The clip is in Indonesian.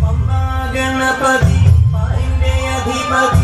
Pagnagana padi, paindeya dhimadi